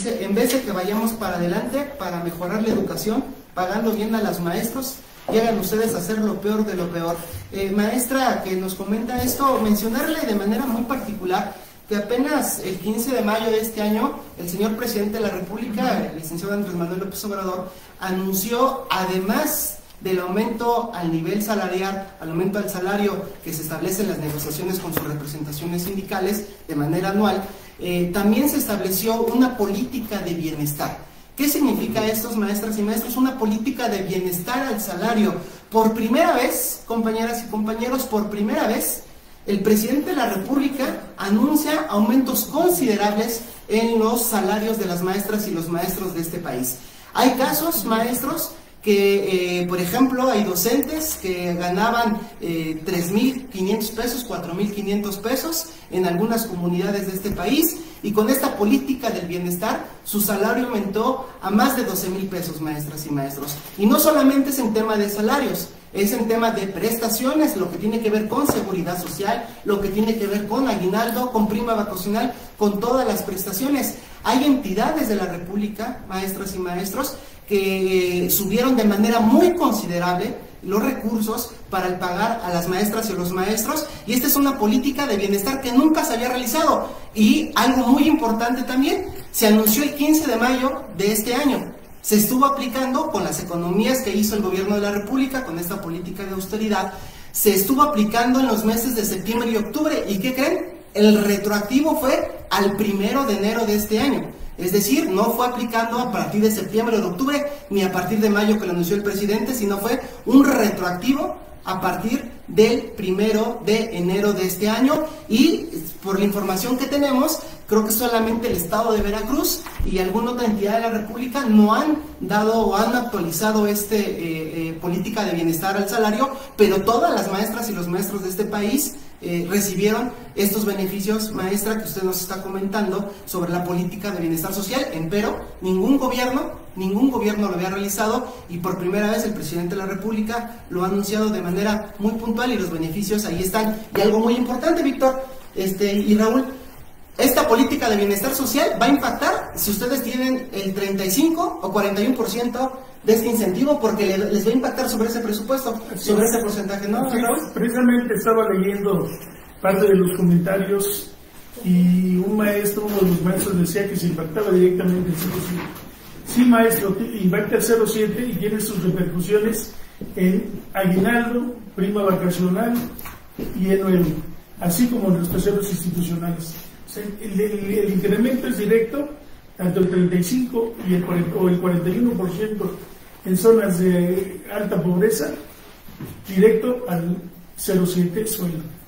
Dice, en vez de que vayamos para adelante para mejorar la educación, pagando bien a los maestros, llegan ustedes a hacer lo peor de lo peor. Eh, maestra que nos comenta esto, mencionarle de manera muy particular que apenas el 15 de mayo de este año, el señor presidente de la República, el licenciado Andrés Manuel López Obrador, anunció, además del aumento al nivel salarial, al aumento al salario que se establece en las negociaciones con sus representaciones sindicales de manera anual, eh, también se estableció una política de bienestar. ¿Qué significa esto, maestras y maestros? Una política de bienestar al salario. Por primera vez, compañeras y compañeros, por primera vez, el presidente de la República anuncia aumentos considerables en los salarios de las maestras y los maestros de este país. Hay casos, maestros, que, eh, por ejemplo, hay docentes que ganaban eh, 3.500 pesos, 4.500 pesos en algunas comunidades de este país y con esta política del bienestar su salario aumentó a más de 12.000 pesos, maestras y maestros. Y no solamente es en tema de salarios, es en tema de prestaciones, lo que tiene que ver con seguridad social, lo que tiene que ver con aguinaldo, con prima vacacional, con todas las prestaciones. Hay entidades de la República, maestras y maestros, que subieron de manera muy considerable los recursos para el pagar a las maestras y a los maestros y esta es una política de bienestar que nunca se había realizado y algo muy importante también, se anunció el 15 de mayo de este año, se estuvo aplicando con las economías que hizo el gobierno de la República, con esta política de austeridad, se estuvo aplicando en los meses de septiembre y octubre y ¿qué creen? El retroactivo fue al primero de enero de este año. Es decir, no fue aplicando a partir de septiembre o de octubre, ni a partir de mayo que lo anunció el presidente, sino fue un retroactivo a partir del primero de enero de este año. Y por la información que tenemos, creo que solamente el estado de Veracruz y alguna otra entidad de la República no han dado o han actualizado esta eh, eh, política de bienestar al salario, pero todas las maestras y los maestros de este país eh, recibieron estos beneficios, maestra, que usted nos está comentando sobre la política de bienestar social, pero ningún gobierno, ningún gobierno lo había realizado y por primera vez el presidente de la República lo ha anunciado de manera muy puntual y los beneficios ahí están. Y algo muy importante, Víctor este, y Raúl, esta política de bienestar social va a impactar si ustedes tienen el 35 o 41% de este incentivo porque les va a impactar sobre ese presupuesto, sobre ese porcentaje, ¿no? precisamente estaba leyendo parte de los comentarios y un maestro, uno de los maestros decía que se impactaba directamente el 07. Sí, maestro, impacta el 07 y tiene sus repercusiones en aguinaldo, prima vacacional y en así como en los terceros institucionales. El, incremento es directo, tanto el 35 y el, o el 41% en zonas de alta pobreza, directo al 0,7 sueldo.